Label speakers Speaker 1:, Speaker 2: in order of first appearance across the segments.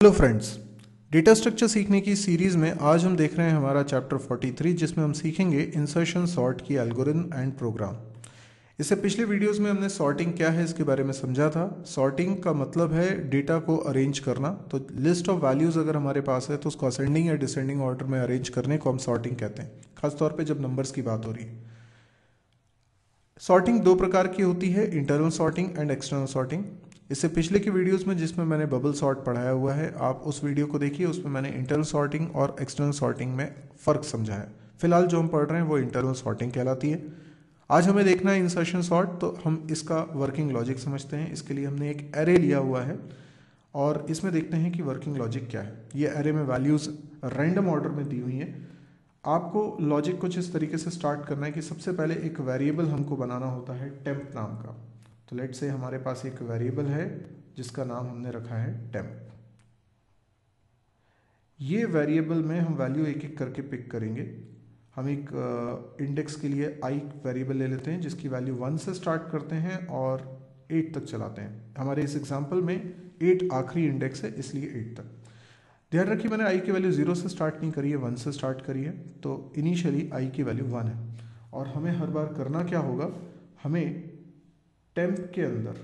Speaker 1: Hello friends data structure सीखने की series में आज हम देख रहे हैं हमारा चैप्टर 43 जिसमें हम सीखेंगे इंसर्शन सॉर्ट की एल्गोरिथम एंड प्रोग्राम इससे पिछले वीडियोस में हमने सॉर्टिंग क्या है इसके बारे में समझा था। सॉर्टिंग का मतलब है डेटा को अरेंज करना। तो लिस्ट ऑफ़ वैल्यूज़ अगर हमारे पास है तो उसको असेंडिंग या डिसेंडिंग ऑर्डर में अरेंज करने को हम सॉर्टिंग कहते हैं। खासतौर पर जब नंबर्स की बात हो रही है। सॉर्टिंग दो प्रकार की होती है internal sorting and external sorting इससे पिछले की वीडियोस में जिसमें मैंने बबल सॉर्ट पढ़ाया हुआ है, आप उस वीडियो को देखिए, उसमें मैंने इंटरनल सॉर्टिंग और एक्सटर्नल सॉर्टिंग में फ़र्क समझा है। फ़िलहाल जो हम पढ़ रहे हैं, वो इंटरनल सॉर्टिंग कहलाती है। आज हमें देखना है इंसर्शन सॉर्ट तो हम इसका वर्किंग लॉजिक समझते हैं। इसके लिए हमने एक एरे लिया हुआ है और इसमें देखते हैं कि वर्किंग लॉजिक क्या है। ये एरे में वैल्यूज़ रैंडम ऑर्डर में दी हुई हैं। आपको लॉजिक कुछ इस तरीके से स्टार्ट करना है कि सबसे पहले एक वेरिएबल हमको बनाना होता है टेम्प नाम का। तो लेट से हमारे पास एक वेरिएबल है, जिसका नाम हमने रखा है टेम्प ये वेरिएबल में हम वैल्यू एक एक करके पिक करेंगे। हम एक इंडेक्स के लिए आई वेरिएबल ले लेते हैं, जिसकी वैल्यू वन से स्टार्ट करते हैं और एट तक चलाते हैं। हमारे इस एग्जांपल में एट आखिरी इंडेक्स है, इसलिए एट तक। ध्यान रखिए, मैंने आई की वैल्यू ज़ीरो से स्टार्ट नहीं करी है वन से स्टार्ट करी है तो इनिशियली आई की वैल्यू वन है। और हमें हर बार करना क्या होगा? हमें टेम्प के अंदर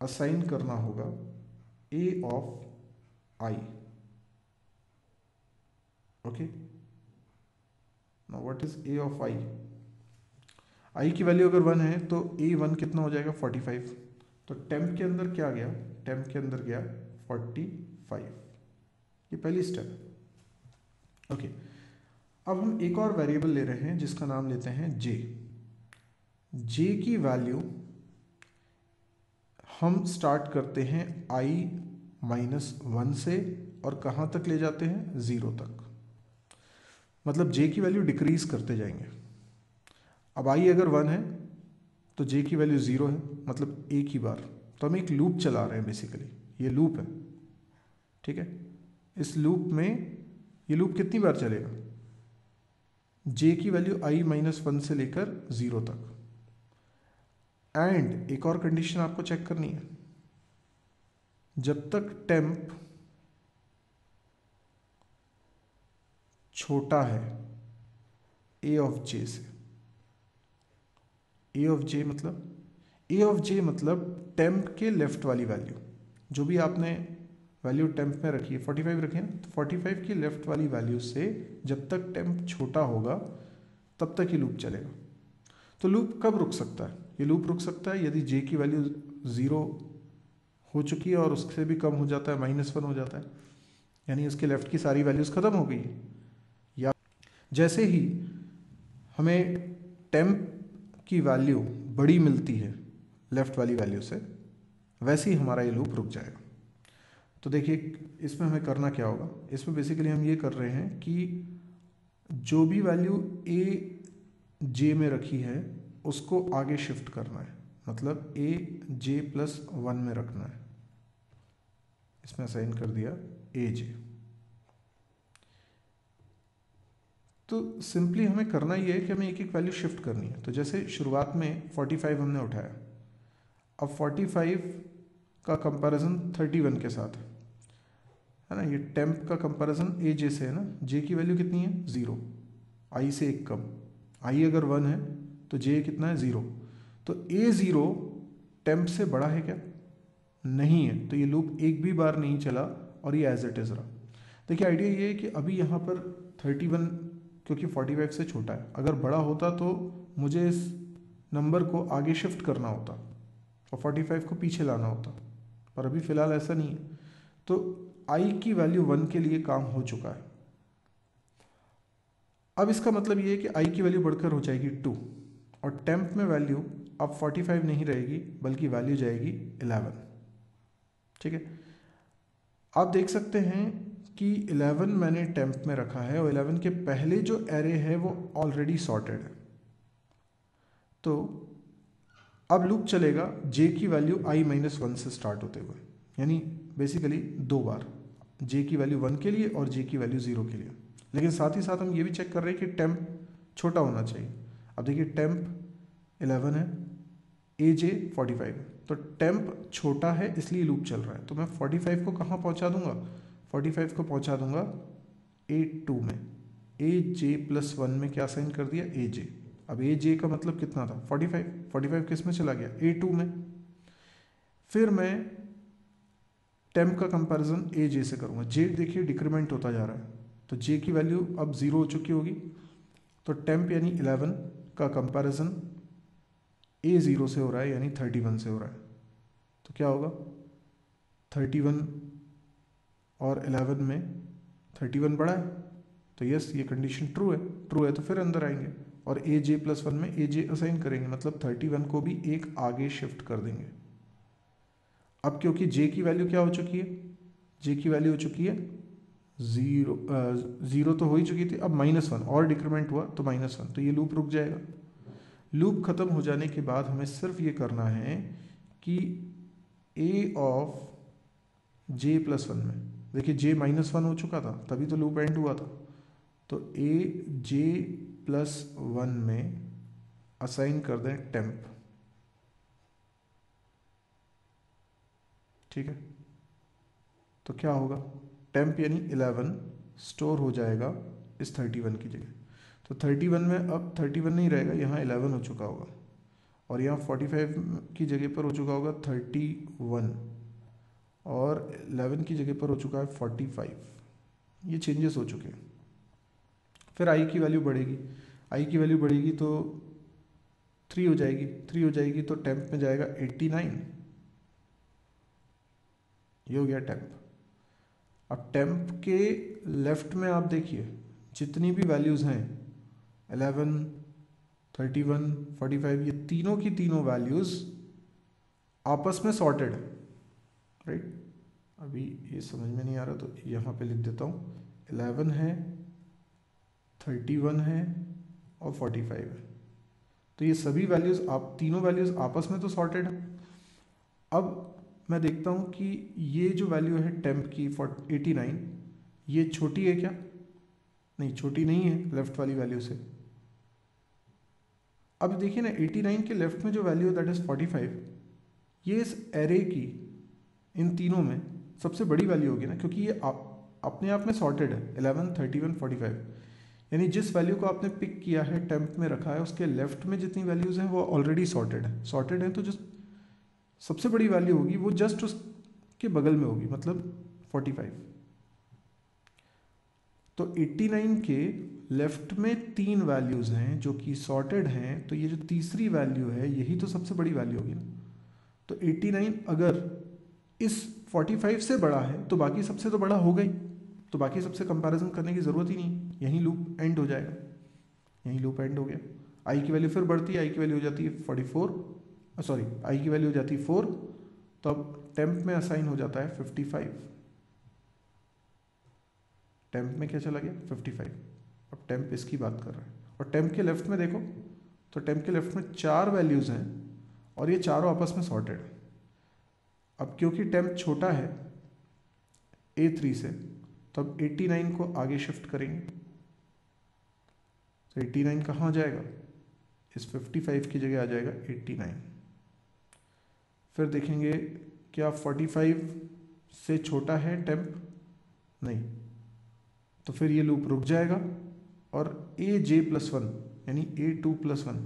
Speaker 1: असाइन करना होगा A of I okay what is A of I I की वैल्यू अगर वन है तो ए वन कितना हो जाएगा? फोर्टी फाइव तो टेम्प के अंदर क्या गया? टेम्प के अंदर गया फोर्टी फाइव ये पहली स्टेप ओके okay. अब हम एक और वेरिएबल ले रहे हैं, जिसका नाम लेते हैं जे जे की वैल्यू हम स्टार्ट करते हैं आई माइनस वन से और कहाँ तक ले जाते हैं? ज़ीरो तक। मतलब जे की वैल्यू डिक्रीज करते जाएँगे। अब आई अगर वन है तो जे की वैल्यू ज़ीरो है मतलब एक ही बार। तो हम एक लूप चला रहे हैं बेसिकली ये लूप है। ठीक है? इस लूप में ये लूप कितनी बार चलेगा? जे की वैल्यू आई माइनस वन से लेकर ज़ीरो तक। एंड एक और कंडीशन आपको चेक करनी है। जब तक टेम्प छोटा है ए ऑफ़ जे से। ए ऑफ़ जे मतलब? ए ऑफ़ जे मतलब टेम्प के लेफ़्ट वाली वैल्यू जो भी आपने वैल्यू टेम्प में रखी है 45 रखी है तो 45 की लेफ़्ट वाली वैल्यू से जब तक टेम्प छोटा होगा, तब तक ही लूप चलेगा। तो लूप कब रुक सकता है? ये लूप रुक सकता है, यदि जे की वैल्यू ज़ीरो हो चुकी है और उससे भी कम हो जाता है माइनस वन हो जाता है, यानी उसके लेफ़्ट की सारी वैल्यूज़ ख़त्म हो गई। या जैसे ही हमें टेम्प की वैल्यू बड़ी मिलती है लेफ़्ट वाली वैल्यू से, वैसे ही हमारा ये लूप रुक जाएगा। तो देखिए, इसमें हमें करना क्या होगा? इसमें बेसिकली हम ये कर रहे हैं कि जो भी वैल्यू ए जे में रखी है उसको आगे शिफ्ट करना है। मतलब ए जे प्लस वन में रखना है। इसमें साइन कर दिया ए जे तो सिंपली हमें करना ये है कि हमें एक एक वैल्यू शिफ्ट करनी है। तो जैसे शुरुआत में 45 हमने उठाया। अब 45 का कंपैरिजन 31 के साथ है। है ना? ये टेम्प का कंपैरिजन ए जे से है ना? जे की वैल्यू कितनी है? ज़ीरो आई से एक कम। आई अगर वन है तो जे कितना है? ज़ीरो तो ए ज़ीरो टेम्प से बड़ा है क्या? नहीं है। तो ये लूप एक भी बार नहीं चला और ये एज इट इज़ रहा। देखिए आइडिया ये है कि अभी यहाँ पर थर्टी वन क्योंकि फोर्टी फाइव से छोटा है। अगर बड़ा होता तो मुझे इस नंबर को आगे शिफ्ट करना होता और फोर्टी फाइव को पीछे लाना होता। पर अभी फ़िलहाल ऐसा नहीं है। तो आई की वैल्यू वन के लिए काम हो चुका है। अब इसका मतलब ये है कि आई की वैल्यू बढ़कर हो जाएगी टू और टेम्प में वैल्यू अब 45 नहीं रहेगी, बल्कि वैल्यू जाएगी 11 ठीक है? आप देख सकते हैं कि 11 मैंने टेम्प में रखा है और 11 के पहले जो एरे है वो ऑलरेडी सॉर्टेड है। तो अब लूप चलेगा जे की वैल्यू आई माइनस वन से स्टार्ट होते हुए। यानी बेसिकली दो बार। जे की वैल्यू वन के लिए और जे की वैल्यू ज़ीरो के लिए। लेकिन साथ ही साथ हम ये भी चेक कर रहे हैं कि टेम्प छोटा होना चाहिए। अब देखिए टेम्प इलेवन है ए जे फोर्टी फाइव तो टेम्प छोटा है, इसलिए लूप चल रहा है। तो मैं 45 को कहाँ पहुँचा दूँगा? 45 को पहुँचा दूँगा ए टू में। ए जे प्लस वन में क्या साइन कर दिया? ए जे अब ए जे का मतलब कितना था? 45 45 किसमें चला गया? ए टू में। फिर मैं टेम्प का कंपैरिजन ए जे से करूँगा। जे देखिए डिक्रीमेंट होता जा रहा है। तो जे की वैल्यू अब ज़ीरो हो चुकी होगी। तो टेम्प यानी 11 का कंपैरिजन ए ज़ीरो से हो रहा है, यानी 31 से हो रहा है। तो क्या होगा? 31 और 11 में 31 बड़ा है। तो यस ये कंडीशन ट्रू है। ट्रू है तो फिर अंदर आएँगे। और ए जे प्लस वन में ए जे असाइन करेंगे। मतलब 31 को भी एक आगे शिफ्ट कर देंगे। अब क्योंकि जे की वैल्यू क्या हो चुकी है? जे की वैल्यू हो चुकी है ज़ीरो ज़ीरो तो हो ही चुकी थी, अब माइनस वन और डिक्रीमेंट हुआ तो माइनस वन तो ये लूप रुक जाएगा। लूप ख़त्म हो जाने के बाद हमें सिर्फ़ ये करना है कि A of J plus one में, देखिए जे माइनस वन हो चुका था, तभी तो लूप एंड हुआ था। तो ए जे प्लस वन में असाइन कर दें टेम्प ठीक है? तो क्या होगा? टेम्प यानी इलेवन स्टोर हो जाएगा इस थर्टी वन की जगह। तो थर्टी वन में अब थर्टी वन नहीं रहेगा, यहाँ इलेवन हो चुका होगा। और यहाँ फोर्टी फाइव की जगह पर हो चुका होगा थर्टी वन। और इलेवन की जगह पर हो चुका है फोर्टी फाइव। ये चेंजेस हो चुके हैं। फिर आई की वैल्यू बढ़ेगी। आई की वैल्यू बढ़ेगी तो थ्री हो जाएगी। थ्री हो जाएगी तो टेम्प में जाएगा एट्टी नाइन। ये हो गया टेम्प। अब टेम्प के लेफ़्ट में आप देखिए, जितनी भी वैल्यूज़ हैं eleven thirty one forty five ये तीनों की तीनों वैल्यूज़ आपस में सॉर्टेड है राइट अभी ये समझ में नहीं आ रहा तो यहाँ पे लिख देता हूँ। एलेवन है थर्टी वन है और फोर्टी फाइव है। तो ये सभी वैल्यूज़ आप, तीनों वैल्यूज़ आपस में तो सॉर्टेड है। अब मैं देखता हूँ कि ये जो वैल्यू है टेम्प की एटी नाइन ये छोटी है क्या? नहीं छोटी नहीं है लेफ़्ट वाली वैल्यू से। अब देखिए ना 89 के लेफ़्ट में जो वैल्यू है दैट इज़ 45 ये इस एरे की इन तीनों में सबसे बड़ी वैल्यू होगी ना क्योंकि ये आप अपने आप में सॉर्टेड है 11, 31, 45 यानी जिस वैल्यू को आपने पिक किया है टेम्प में रखा है उसके लेफ़्ट में जितनी वैल्यूज़ हैं वो ऑलरेडी सॉर्टेड है। सॉर्टेड है तो जो सबसे बड़ी वैल्यू होगी, वो जस्ट उसके बगल में होगी मतलब 45 तो 89 के लेफ़्ट में तीन वैल्यूज़ हैं जो कि सॉर्टेड हैं तो ये जो तीसरी वैल्यू है, यही तो सबसे बड़ी वैल्यू होगी ना। तो 89 अगर इस 45 से बड़ा है तो बाकी सबसे तो बड़ा हो गई तो बाकी सबसे कंपैरिजन करने की ज़रूरत ही नहीं, यहीं लूप एंड हो जाएगा। यहीं लूप एंड हो गया। आई की वैल्यू फिर बढ़ती है आई की वैल्यू हो जाती है फोर्टी फोर सॉरी आई की वैल्यू हो जाती है फोर तो अब टेम्प में असाइन हो जाता है फिफ्टी फाइव टेम्प में क्या चला गया? फिफ्टी फाइव अब टेम्प इसकी बात कर रहा है। और टेम्प के लेफ़्ट में देखो तो टेम्प के लेफ़्ट में चार वैल्यूज़ हैं और ये चारों आपस में सॉर्टेड है। अब क्योंकि टेम्प छोटा है ए थ्री से तो अब एट्टी नाइन को आगे शिफ्ट करेंगे। तो एट्टी नाइन कहाँ आ जाएगा? इस फिफ्टी फाइव की जगह आ जाएगा एट्टी नाइन फिर देखेंगे क्या फोर्टी फाइव से छोटा है टेम्प नहीं। तो फिर ये लूप रुक जाएगा और ए जे प्लस वन यानी A two plus one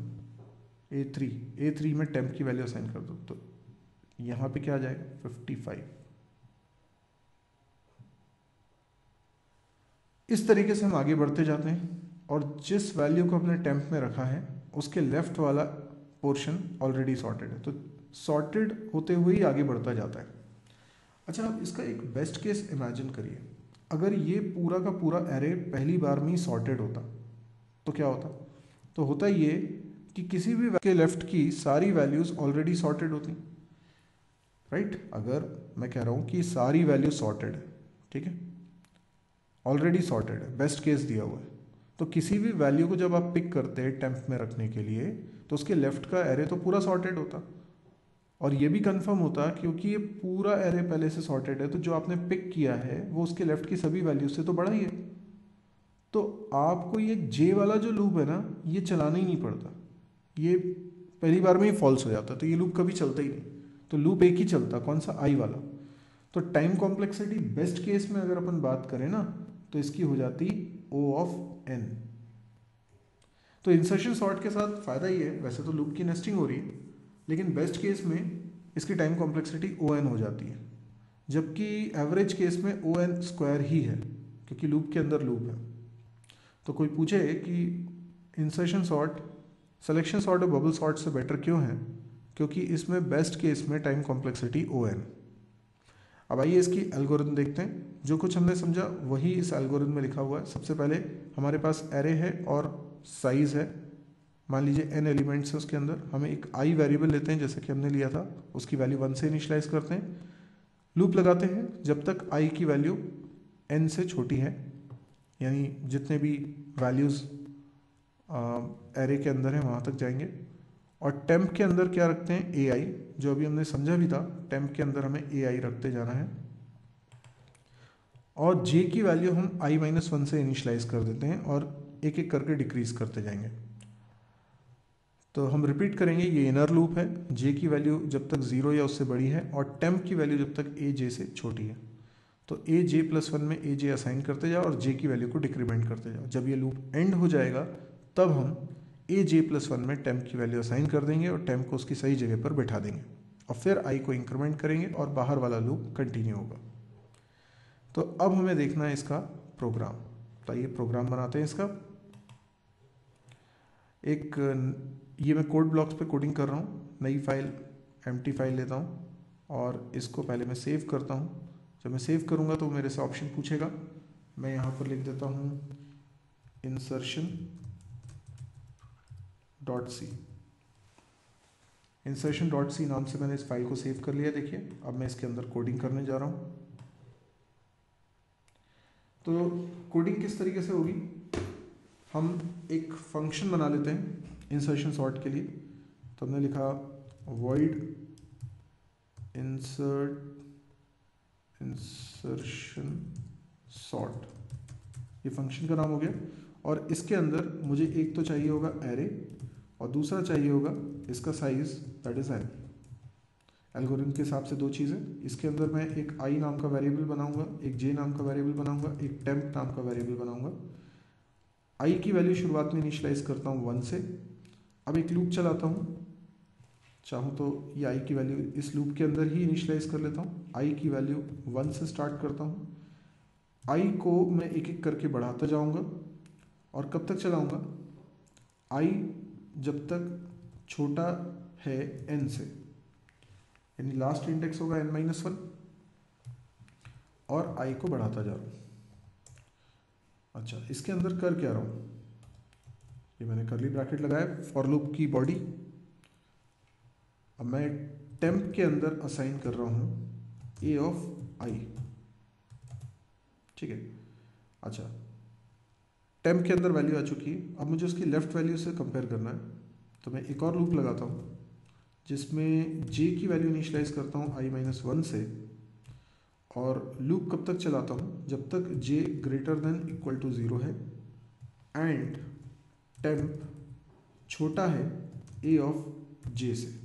Speaker 1: A three A three में टेम्प की वैल्यू असाइन कर दो। तो यहाँ पे क्या आ जाएगा? फिफ्टी फाइव इस तरीके से हम आगे बढ़ते जाते हैं और जिस वैल्यू को हमने टेम्प में रखा है, उसके लेफ़्ट वाला पोर्शन ऑलरेडी सॉर्टेड है। तो सॉर्टेड होते हुए ही आगे बढ़ता जाता है। अच्छा आप इसका एक बेस्ट केस इमेजिन करिए। अगर ये पूरा का पूरा एरे पहली बार में ही सॉर्टेड होता तो क्या होता? तो होता ये कि किसी भी के लेफ़्ट की सारी वैल्यूज़ ऑलरेडी सॉर्टेड होती। Right right? अगर मैं कह रहा हूँ कि सारी वैल्यू सॉर्टेड है, ठीक है? ऑलरेडी सॉर्टेड है बेस्ट केस दिया हुआ है। तो किसी भी वैल्यू को जब आप पिक करते हैं टेम्प में रखने के लिए तो उसके लेफ़्ट का एरे तो पूरा सॉर्टेड होता। और ये भी कंफर्म होता क्योंकि ये पूरा एरे पहले से सॉर्टेड है तो जो आपने पिक किया है, वो उसके लेफ़्ट की सभी वैल्यू से तो बड़ा ही है। तो आपको ये जे वाला जो लूप है ना, ये चलाना ही नहीं पड़ता। ये पहली बार में ही फॉल्स हो जाता तो ये लूप कभी चलता ही नहीं। तो लूप एक ही चलता, कौन सा? आई वाला। तो टाइम कॉम्प्लेक्सिटी बेस्ट केस में अगर अपन बात करें ना तो इसकी हो जाती ओ ऑफ़ एन तो इंसर्शन सॉर्ट के साथ फ़ायदा ही है। वैसे तो लूप की नेस्टिंग हो रही है। लेकिन बेस्ट केस में इसकी टाइम कॉम्प्लेक्सिटी ओ एन हो जाती है। जबकि एवरेज केस में ओ एन स्क्वायर ही है, क्योंकि लूप के अंदर लूप है। तो कोई पूछे कि इंसर्शन सॉर्ट सिलेक्शन सॉर्ट और बबल सॉर्ट से बेटर क्यों है? क्योंकि इसमें बेस्ट केस में टाइम कॉम्प्लेक्सिटी ओ एन अब आइए इसकी एल्गोरिथम देखते हैं। जो कुछ हमने समझा, वही इस एल्गोरिथम में लिखा हुआ है। सबसे पहले हमारे पास एरे है और साइज़ है। मान लीजिए एन एलिमेंट्स है उसके अंदर, हमें एक आई वेरिएबल लेते हैं, जैसे कि हमने लिया था, उसकी वैल्यू वन से इनिशलाइज करते हैं। लूप लगाते हैं, जब तक आई की वैल्यू एन से छोटी है, यानी जितने भी वैल्यूज़ एरे के अंदर हैं, वहाँ तक जाएँगे। और टेम्प के अंदर क्या रखते हैं? ए आई जो अभी हमने समझा भी था टेम्प के अंदर हमें ए आई रखते जाना है। और जे की वैल्यू हम आई माइनस वन से इनिशलाइज कर देते हैं और एक एक करके डिक्रीज करते जाएँगे। तो हम रिपीट करेंगे, ये इनर लूप है जे की वैल्यू जब तक ज़ीरो या उससे बड़ी है और टेम्प की वैल्यू जब तक ए जे से छोटी है। तो ए जे प्लस वन में ए जे असाइन करते जाओ और जे की वैल्यू को डिक्रीमेंट करते जाओ। जब ये लूप एंड हो जाएगा, तब हम ए जे प्लस वन में टेम्प की वैल्यू असाइन कर देंगे और टेम्प को उसकी सही जगह पर बैठा देंगे और फिर आई को इंक्रीमेंट करेंगे और बाहर वाला लूप कंटिन्यू होगा। तो अब हमें देखना है इसका प्रोग्राम तो आइए प्रोग्राम बनाते हैं इसका। एक ये मैं कोड ब्लॉक्स पे कोडिंग कर रहा हूँ, नई फ़ाइल एम फ़ाइल लेता हूँ और इसको पहले मैं सेव करता हूँ। जब मैं सेव करूँगा तो मेरे से ऑप्शन पूछेगा। मैं यहाँ पर लिख देता हूँ insertion dot C insertion dot C नाम से मैंने इस फ़ाइल को सेव कर लिया, देखिए। अब मैं इसके अंदर कोडिंग करने जा रहा हूँ। तो कोडिंग किस तरीके से होगी? हम एक फ़ंक्शन बना लेते हैं। इंसर्शन सॉर्ट के लिए। तो हमने लिखा void इंसर्ट इंसर्शन सॉर्ट ये फ़ंक्शन का नाम हो गया। और इसके अंदर मुझे एक तो चाहिए होगा एरे और दूसरा चाहिए होगा इसका size that is N algorithm के हिसाब से दो चीज़ें। इसके अंदर मैं एक आई नाम का वेरिएबल बनाऊँगा, एक जे नाम का वेरिएबल बनाऊँगा, एक टेम्प नाम का वेरिएबल बनाऊँगा। आई की वैल्यू शुरुआत में इनिशलाइज करता हूँ वन से। अब एक लूप चलाता हूँ। चाहूँ तो ये आई की वैल्यू इस लूप के अंदर ही इनिशलाइज कर लेता हूँ। आई की वैल्यू वन से स्टार्ट करता हूँ। आई को मैं एक एक करके बढ़ाता जाऊँगा और कब तक चलाऊँगा? आई जब तक छोटा है एन से। यानी लास्ट इंडेक्स होगा एन माइनस वन और आई को बढ़ाता जा रहा हूँ। अच्छा इसके अंदर कर क्या रहा हूँ? ये मैंने करली ब्रैकेट लगाया फॉर लूप की बॉडी अब मैं टेम्प के अंदर असाइन कर रहा हूँ ए ऑफ़ आई ठीक है? अच्छा। टेम्प के अंदर वैल्यू आ चुकी है। अब मुझे उसकी लेफ़्ट वैल्यू से कंपेयर करना है। तो मैं एक और लूप लगाता हूँ, जिसमें जे की वैल्यू इनिशलाइज करता हूँ आई माइनस वन से, और लूप कब तक चलाता हूँ? जब तक J greater than equal to zero है। एंड टेम्प छोटा है ए ऑफ़ जे से।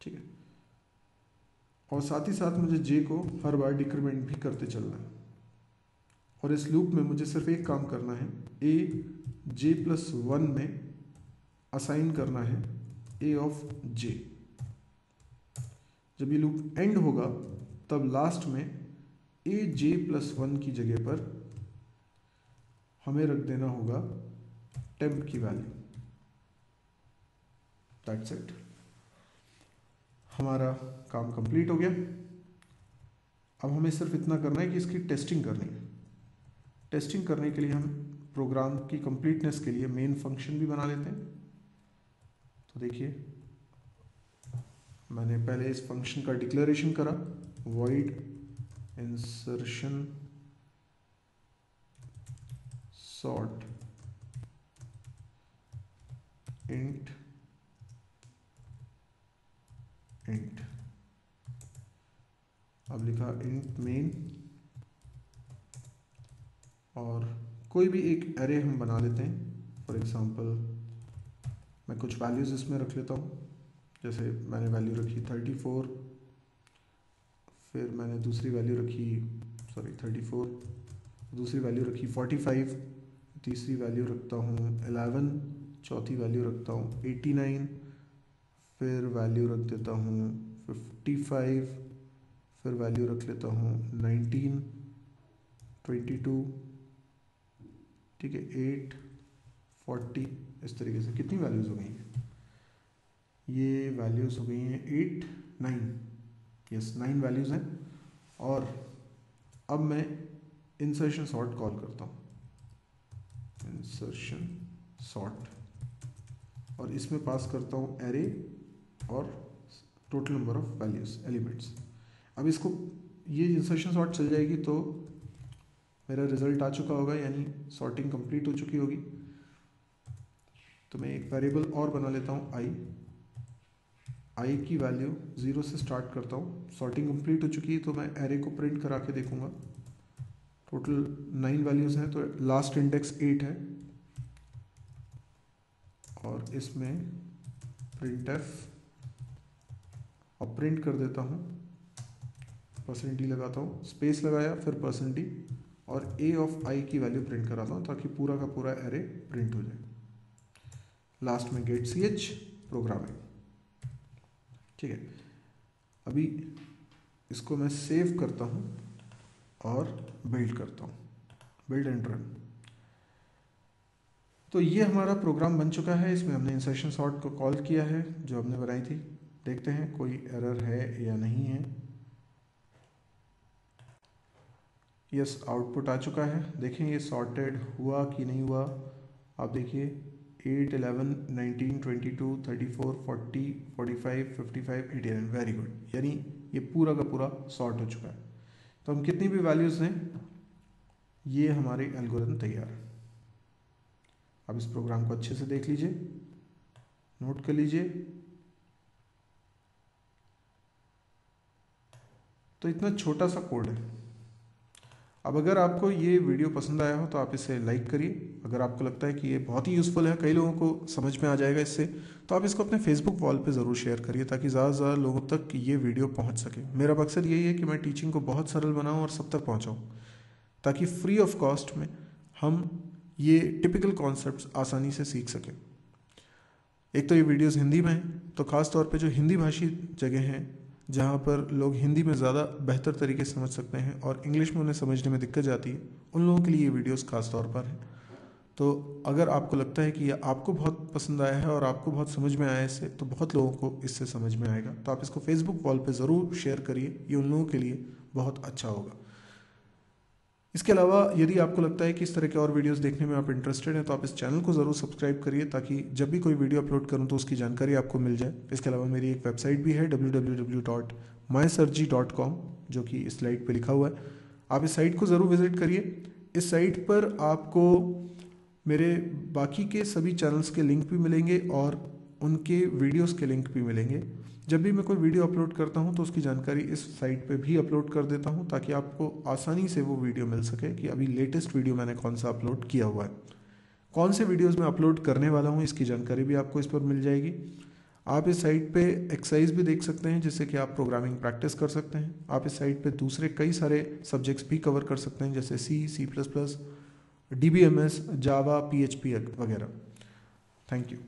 Speaker 1: ठीक है? और साथ ही साथ मुझे जे को हर बार डिक्रीमेंट भी करते चलना है। और इस लूप में मुझे सिर्फ़ एक काम करना है। ए, जे प्लस वन में असाइन करना है ए ऑफ़ जे। जब ये लूप एंड होगा, तब लास्ट में ए, जे प्लस वन की जगह पर हमें रख देना होगा टेम्प की वैल्यू दैट्स इट हमारा काम कंप्लीट हो गया। अब हमें सिर्फ़ इतना करना है कि इसकी टेस्टिंग करनी है। टेस्टिंग करने के लिए हम प्रोग्राम की कंप्लीटनेस के लिए मेन फ़ंक्शन भी बना लेते हैं। तो देखिए, मैंने पहले इस फ़ंक्शन का डिक्लेरेशन करा। Void insertion sort int int. अब लिखा इंट मेन और कोई भी एक एरे हम बना लेते हैं। फॉर एग्जांपल मैं कुछ वैल्यूज़ इसमें रख लेता हूँ। जैसे मैंने वैल्यू रखी थर्टी फोर फिर मैंने दूसरी वैल्यू रखी सॉरी थर्टी फोर दूसरी वैल्यू रखी फोर्टी फाइव तीसरी वैल्यू रखता हूँ एलेवन चौथी वैल्यू रखता हूँ एटी नाइन फिर वैल्यू रख देता हूँ फिफ्टी फाइव फिर वैल्यू रख लेता हूँ नाइनटीन ट्वेंटी टू ठीक है एट फोर्टी इस तरीके से। कितनी वैल्यूज़ हो गई हैं? ये वैल्यूज़ हो गई हैं eight nine yes nine values हैं। और अब मैं इंसर्शन सॉर्ट कॉल करता हूँ। इंसर्शन सॉर्ट और इसमें पास करता हूँ एरे और total number of values elements अब इसको, ये इंसर्शन सॉर्ट चल जाएगी तो मेरा रिज़ल्ट आ चुका होगा, यानी सॉर्टिंग कंप्लीट हो चुकी होगी। तो मैं एक वेरिएबल और बना लेता हूँ आई आई की वैल्यू ज़ीरो से स्टार्ट करता हूँ। सॉर्टिंग कंप्लीट हो चुकी है तो मैं एरे को प्रिंट करा के देखूँगा। टोटल नाइन वैल्यूज़ हैं तो लास्ट इंडेक्स एट है। और इसमें प्रिंट एफ़ और प्रिंट कर देता हूँ। परसेंट डी लगाता हूँ। स्पेस लगाया, फिर परसेंट डी और ए ऑफ़ आई की वैल्यू प्रिंट कराता हूँ ताकि पूरा का पूरा एरे प्रिंट हो जाए। लास्ट में गेट सी एच प्रोग्रामिंग ठीक है। अभी इसको मैं सेव करता हूँ और बिल्ड करता हूँ। बिल्ड एंड रन तो ये हमारा प्रोग्राम बन चुका है। इसमें हमने इंसर्शन सॉर्ट को कॉल किया है, जो हमने बनाई थी। देखते हैं कोई एरर है या नहीं है। यस आउटपुट आ चुका है। देखें ये सॉर्टेड हुआ कि नहीं हुआ। आप देखिए eight eleven nineteen twenty two thirty four forty forty five fifty five eighty nine very good यानी ये पूरा का पूरा सॉर्ट हो चुका है। तो हम कितनी भी वैल्यूज़ दें, ये हमारे एल्गोरिथम तैयार है। अब इस प्रोग्राम को अच्छे से देख लीजिए। नोट कर लीजिए। तो इतना छोटा सा कोड है। अब अगर आपको ये वीडियो पसंद आया हो तो आप इसे लाइक करिए। अगर आपको लगता है कि ये बहुत ही यूज़फुल है, कई लोगों को समझ में आ जाएगा इससे तो आप इसको अपने फेसबुक वॉल पे ज़रूर शेयर करिए, ताकि ज़्यादा से ज़्यादा लोगों तक ये वीडियो पहुँच सके। मेरा मकसद यही है कि मैं टीचिंग को बहुत सरल बनाऊँ और सब तक पहुँचाऊँ, ताकि फ्री ऑफ़ कॉस्ट में हम ये टिपिकल कॉन्सेप्ट आसानी से सीख सकें। एक तो ये वीडियोज़ हिंदी में हैं तो ख़ास तौर पर जो हिंदी भाषी जगह हैं, जहाँ पर लोग हिंदी में ज़्यादा बेहतर तरीके से समझ सकते हैं और इंग्लिश में उन्हें समझने में दिक्कत जाती है, उन लोगों के लिए ये वीडियोस खास तौर पर हैं। तो अगर आपको लगता है कि ये आपको बहुत पसंद आया है और आपको बहुत समझ में आया इससे तो बहुत लोगों को इससे समझ में आएगा। तो आप इसको फेसबुक वॉल पर ज़रूर शेयर करिए, ये उन लोगों के लिए बहुत अच्छा होगा। इसके अलावा यदि आपको लगता है कि इस तरह के और वीडियोस देखने में आप इंटरेस्टेड हैं तो आप इस चैनल को ज़रूर सब्सक्राइब करिए ताकि जब भी कोई वीडियो अपलोड करूँ तो उसकी जानकारी आपको मिल जाए। इसके अलावा मेरी एक वेबसाइट भी है www.mysarji.com जो कि इस स्लाइड पर लिखा हुआ है। आप इस साइट को ज़रूर विज़िट करिए। इस साइट पर आपको मेरे बाकी के सभी चैनल्स के लिंक भी मिलेंगे और उनके वीडियोस के लिंक भी मिलेंगे। जब भी मैं कोई वीडियो अपलोड करता हूँ तो उसकी जानकारी इस साइट पे भी अपलोड कर देता हूँ, ताकि आपको आसानी से वो वीडियो मिल सके कि अभी लेटेस्ट वीडियो मैंने कौन सा अपलोड किया हुआ है। कौन से वीडियोस मैं अपलोड करने वाला हूँ, इसकी जानकारी भी आपको इस पर मिल जाएगी। आप इस साइट पे एक्सरसाइज भी देख सकते हैं, जिससे कि आप प्रोग्रामिंग प्रैक्टिस कर सकते हैं। आप इस साइट पे दूसरे कई सारे सब्जेक्ट्स भी कवर कर सकते हैं, जैसे C C plus plus D B M S Java P H P वगैरह। Thank you